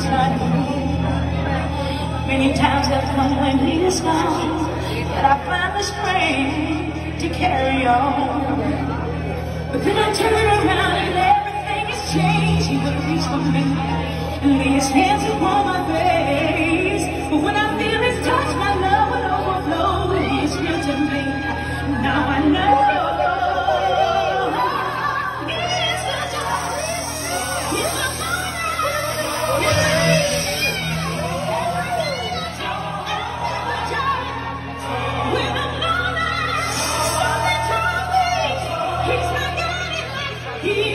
is not me. Many times have come when he is gone, but I find the strength to carry on. But then I turn around and everything has changed. He will for me and lay is hands upon my He